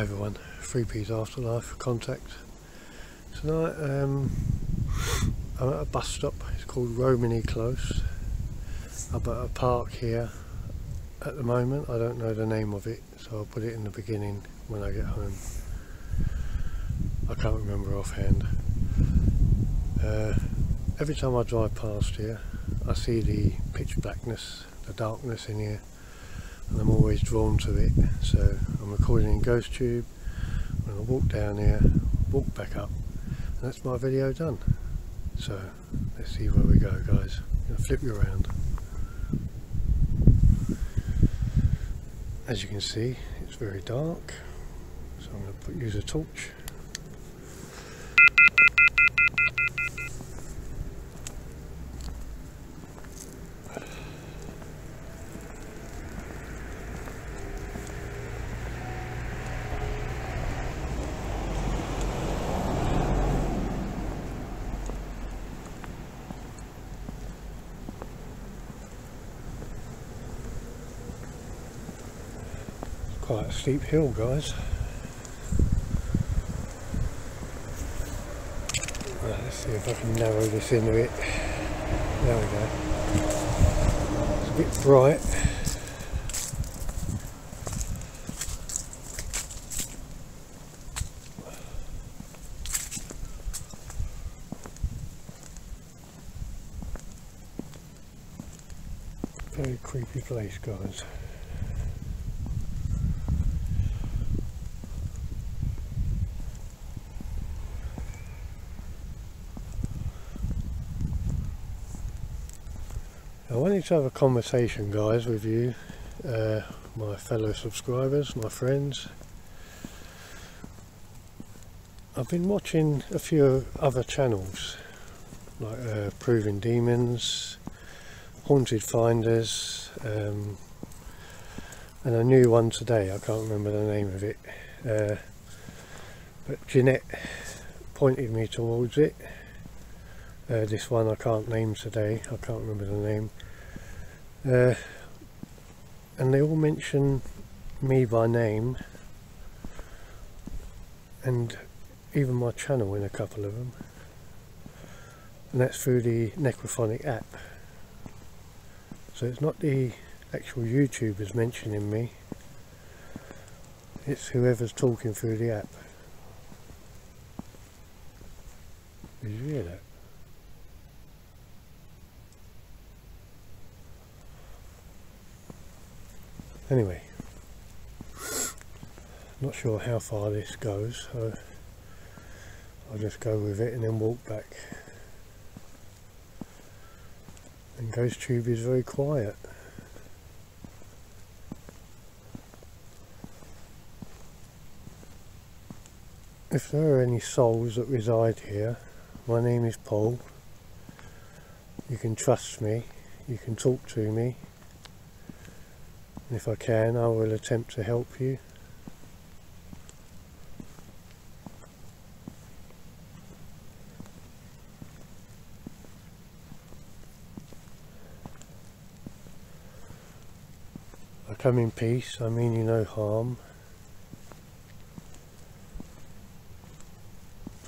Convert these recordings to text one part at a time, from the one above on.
Hi everyone, 3P's Afterlife Contact. Tonight um, I'm at a bus stop, it's called Romany Close. I'm at a park here at the moment, I don't know the name of it so I'll put it in the beginning when I get home. I can't remember offhand. Uh, every time I drive past here I see the pitch blackness, the darkness in here and I'm always drawn to it. So I'm recording in Ghost Tube I'm going to walk down here, walk back up and that's my video done. So let's see where we go guys. I'm going to flip you around. As you can see it's very dark so I'm going to put, use a torch quite a steep hill guys. Right, let's see if I can narrow this in a bit. There we go. It's a bit bright. Very creepy place guys to have a conversation guys with you, uh, my fellow subscribers, my friends. I've been watching a few other channels like uh, Proving Demons, Haunted Finders um, and a new one today, I can't remember the name of it uh, but Jeanette pointed me towards it uh, this one I can't name today, I can't remember the name. Uh, and they all mention me by name and even my channel in a couple of them. And that's through the Necrophonic app. So it's not the actual YouTubers mentioning me, it's whoever's talking through the app. Did you hear that? Anyway, not sure how far this goes, so I'll just go with it and then walk back. And Ghost Tube is very quiet. If there are any souls that reside here, my name is Paul. You can trust me, you can talk to me, and if I can I will attempt to help you. Come in peace, I mean you no harm.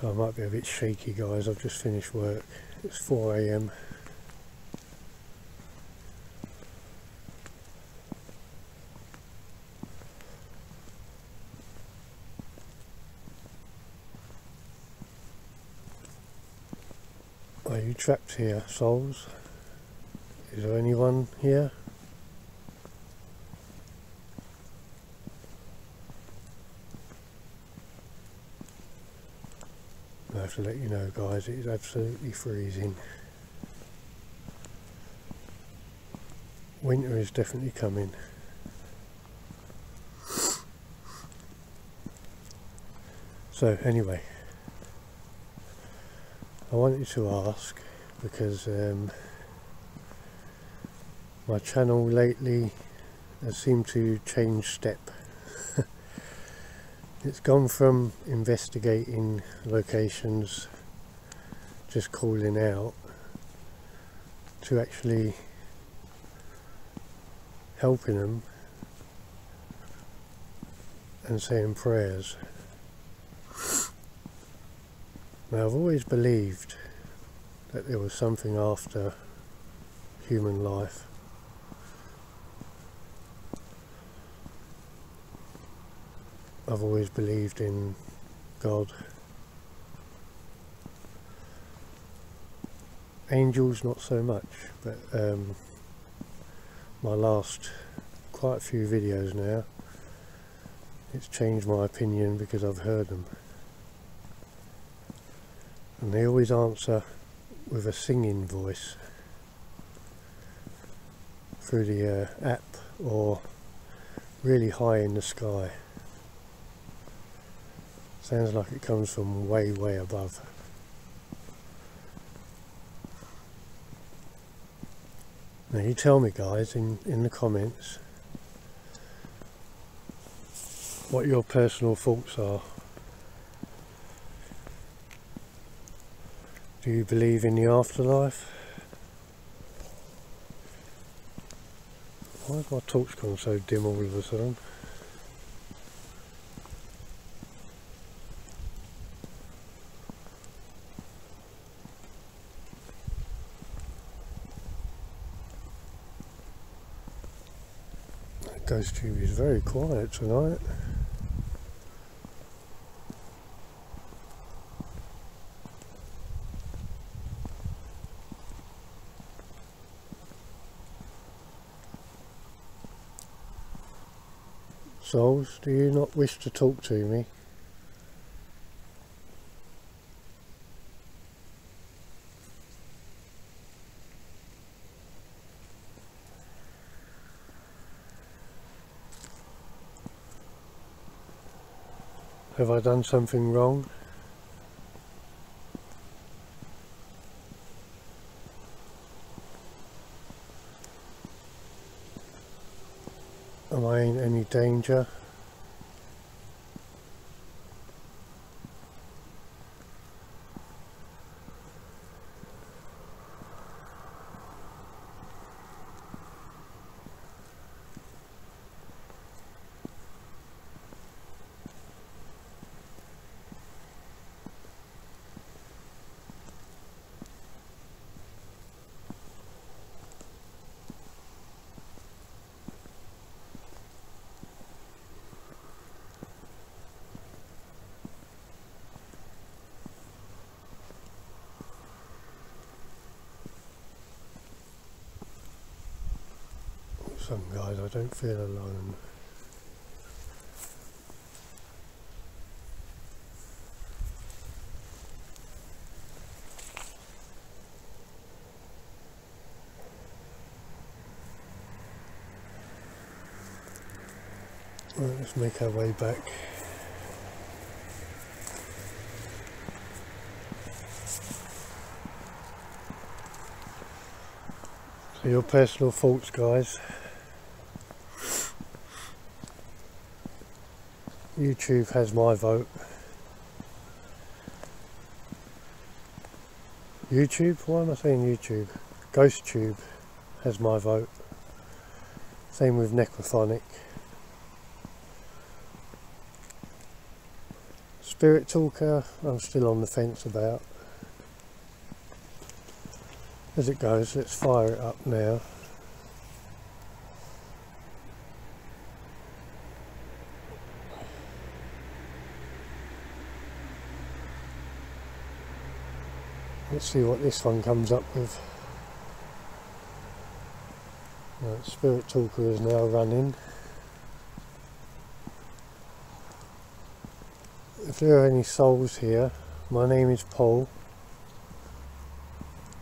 I might be a bit shaky guys, I've just finished work. It's 4am. Are you trapped here, souls? Is there anyone here? Have to let you know guys, it is absolutely freezing. Winter is definitely coming. So anyway, I wanted to ask because um, my channel lately has seemed to change step. It's gone from investigating locations, just calling out, to actually helping them and saying prayers. Now I've always believed that there was something after human life. I've always believed in God. Angels not so much, but um, my last quite a few videos now. It's changed my opinion because I've heard them. And they always answer with a singing voice through the uh, app or really high in the sky sounds like it comes from way way above now you tell me guys in in the comments what your personal thoughts are. Do you believe in the afterlife? Why has my torch gone so dim all of a sudden? Ghost tube is very quiet tonight. Souls, do you not wish to talk to me? I done something wrong? Am I in any danger? Some guys I don't feel alone. Right, let's make our way back. So your personal thoughts guys. YouTube has my vote. YouTube? Why am I saying YouTube? GhostTube has my vote. Same with Necrophonic. Spirit Talker, I'm still on the fence about. As it goes, let's fire it up now. Let's see what this one comes up with. Right, Spirit Talker is now running. If there are any souls here, my name is Paul.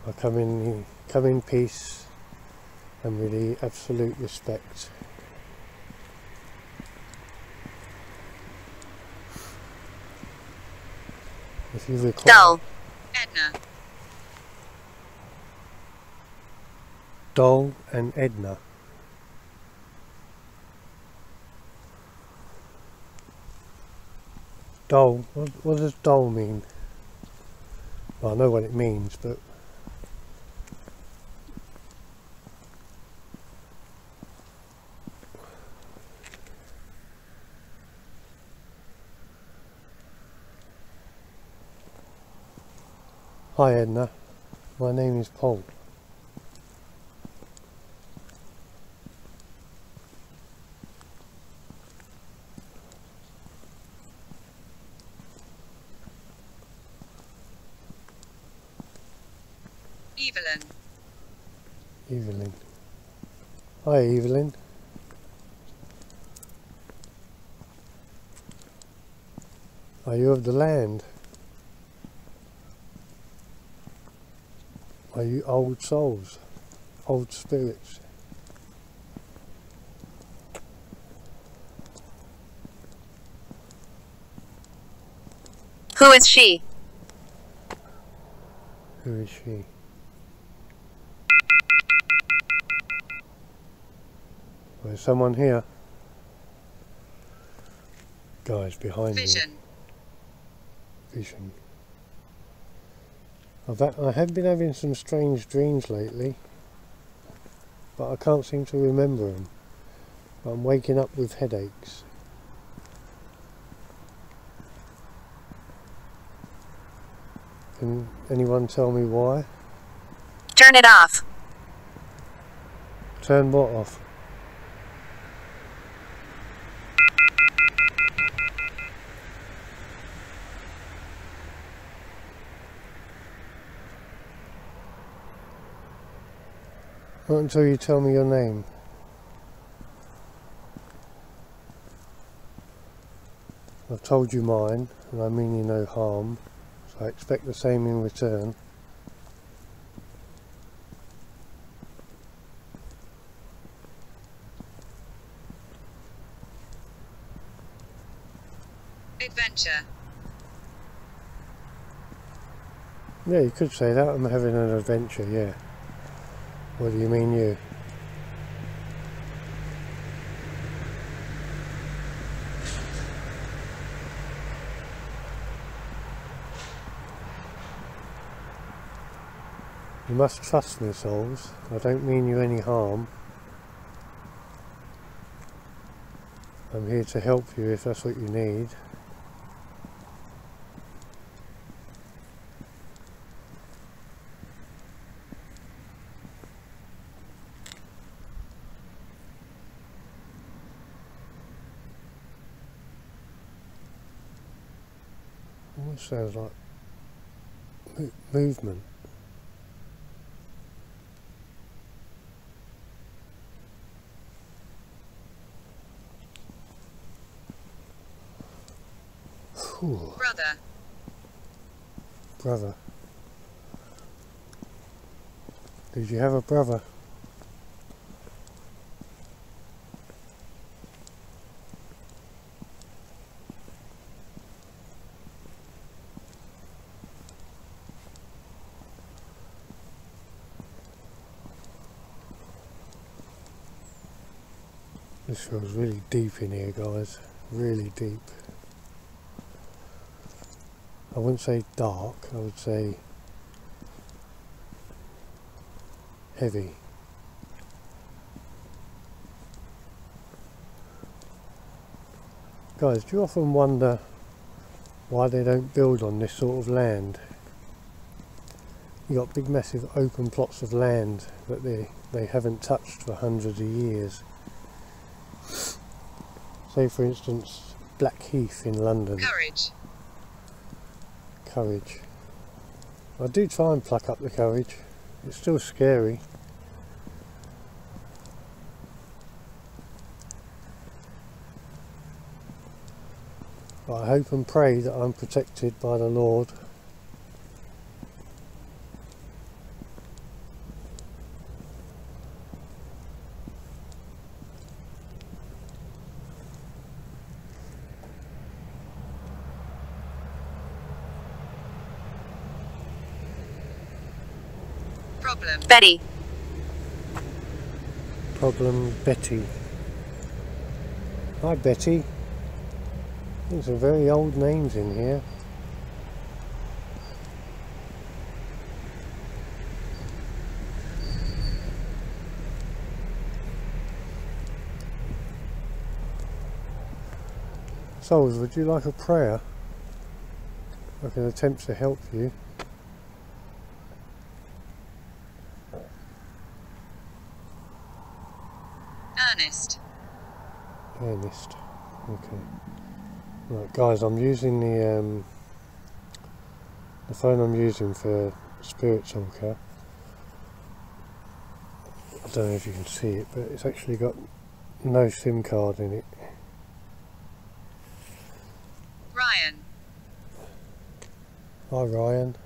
I come in, come in peace and with the absolute respect. If you recall, Edna. Dole and Edna. Dole. what, what does Dole mean? Well, I know what it means, but Hi Edna, my name is Paul. Evelyn. Evelyn. Hi Evelyn. Are you of the land? Are you old souls? Old spirits? Who is she? Who is she? There's someone here. Guys behind me. Vision. vision. I have been having some strange dreams lately, but I can't seem to remember them. I'm waking up with headaches. Can anyone tell me why? Turn it off. Turn what off? Not until you tell me your name. I've told you mine, and I mean you no harm, so I expect the same in return. Adventure. Yeah, you could say that. I'm having an adventure, yeah. What do you mean you? You must trust me, souls. I don't mean you any harm. I'm here to help you if that's what you need. Sounds like movement. Whew, Brother. brother. Did you have a brother? This feels really deep in here, guys. Really deep. I wouldn't say dark, I would say heavy. Guys, do you often wonder why they don't build on this sort of land? You've got big massive open plots of land that they, they haven't touched for hundreds of years. Say for instance Blackheath in London. Courage. Courage. I do try and pluck up the courage. It's still scary. But I hope and pray that I'm protected by the Lord. Problem. Betty. Problem Betty. Hi Betty. There's some very old names in here. Souls, would you like a prayer? I can attempt to help you. Ernest. Okay. Right, guys, I'm using the um, the phone I'm using for Spirit Talker. I don't know if you can see it, but it's actually got no SIM card in it. Ryan. Hi Ryan.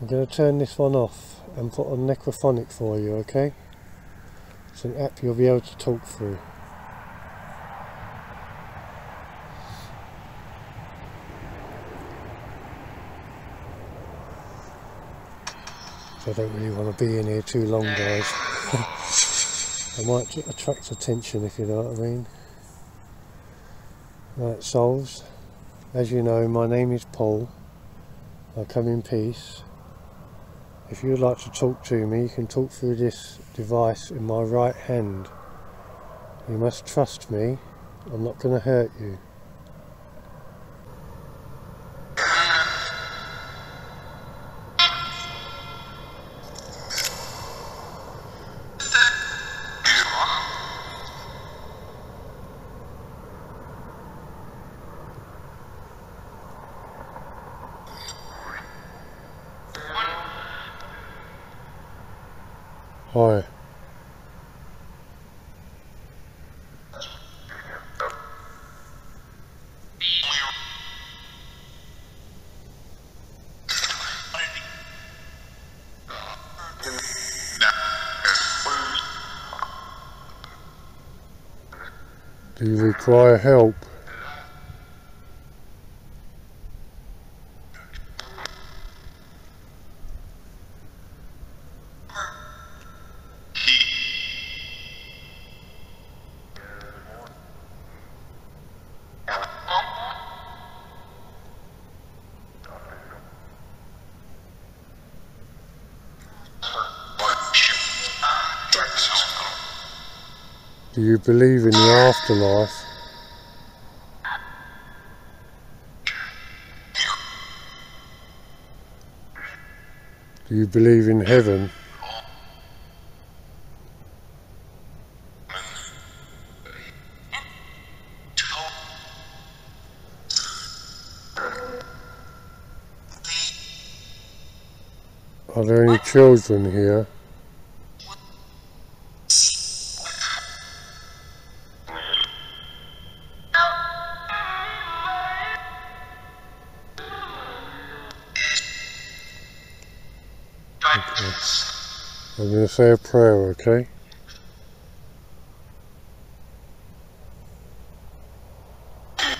I'm going to turn this one off and put on Necrophonic for you, okay? It's an app you'll be able to talk through. I don't really want to be in here too long, guys. I might attract attention if you know what I mean. Right, souls. As you know, my name is Paul. I come in peace. If you would like to talk to me, you can talk through this device in my right hand. You must trust me. I'm not going to hurt you. Hi. Do you require help? Believe in the afterlife? Do you believe in heaven? Are there any children here? Say a prayer, okay? I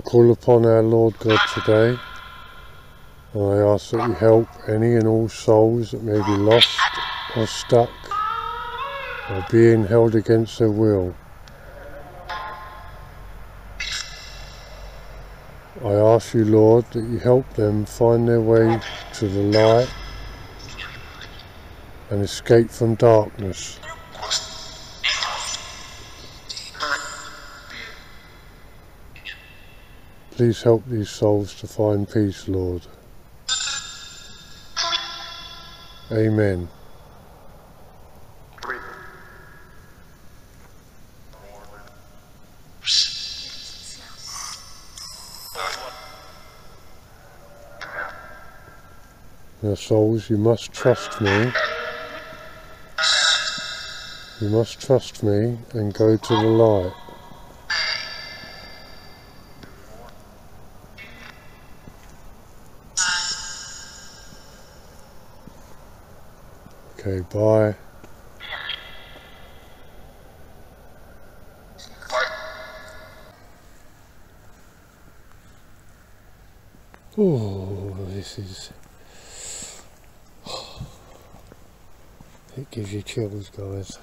call upon our Lord God today, and I ask that you help any and all souls that may be lost or stuck or being held against their will. I ask you, Lord, that you help them find their way to the light and escape from darkness. Please help these souls to find peace, Lord. Amen. Now, souls, you must trust me. You must trust me and go to the light. Okay, bye. Oh, this is. It gives you chills, guys.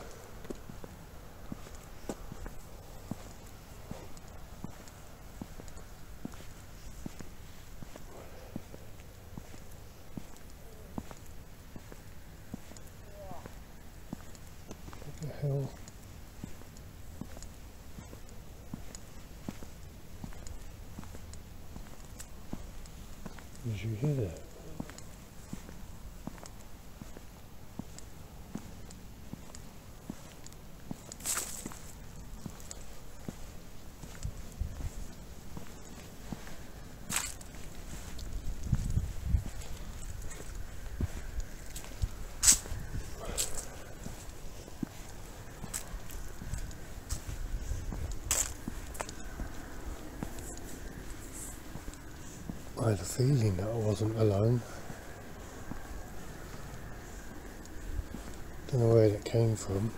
What the hell? You hear that? I had a feeling that I wasn't alone. Don't know where that came from.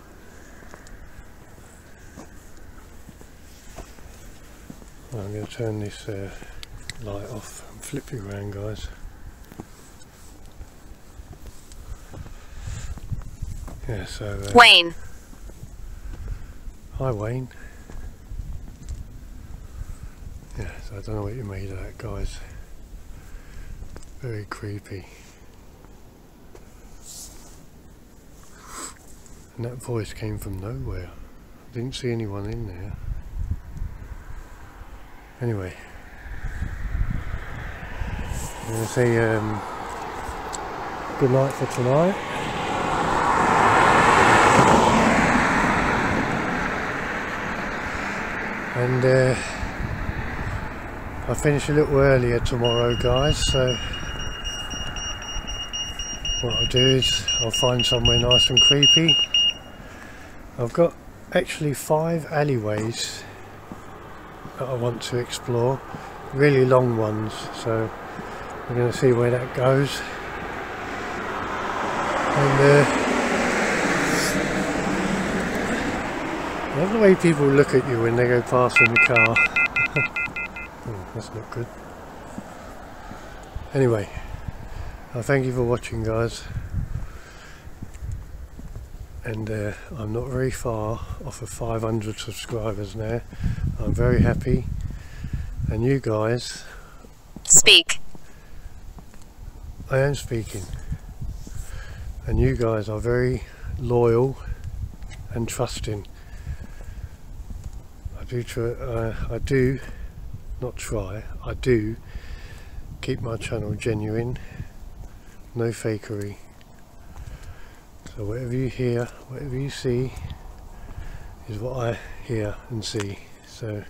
I'm going to turn this uh, light off and flip you around guys. Yeah, so... Uh, Wayne. Hi Wayne. Yeah, so I don't know what you made of that guys. Very creepy. And that voice came from nowhere. I didn't see anyone in there. Anyway. I'm going to say um, good night for tonight. And uh, I finish a little earlier tomorrow guys so what I'll do is I'll find somewhere nice and creepy. I've got actually five alleyways that I want to explore. Really long ones so we're going to see where that goes. And uh, I love the way people look at you when they go past in the car. Oh, that's not good. Anyway uh, thank you for watching guys. And uh, I'm not very far off of 500 subscribers now. I'm very happy. And you guys Speak. I am speaking. And you guys are very loyal and trusting. I do try, uh, I do not try. I do keep my channel genuine no fakery. So whatever you hear whatever you see is what I hear and see. So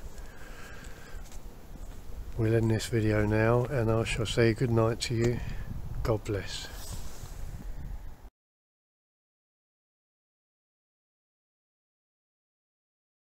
we'll end this video now and I shall say good night to you. God bless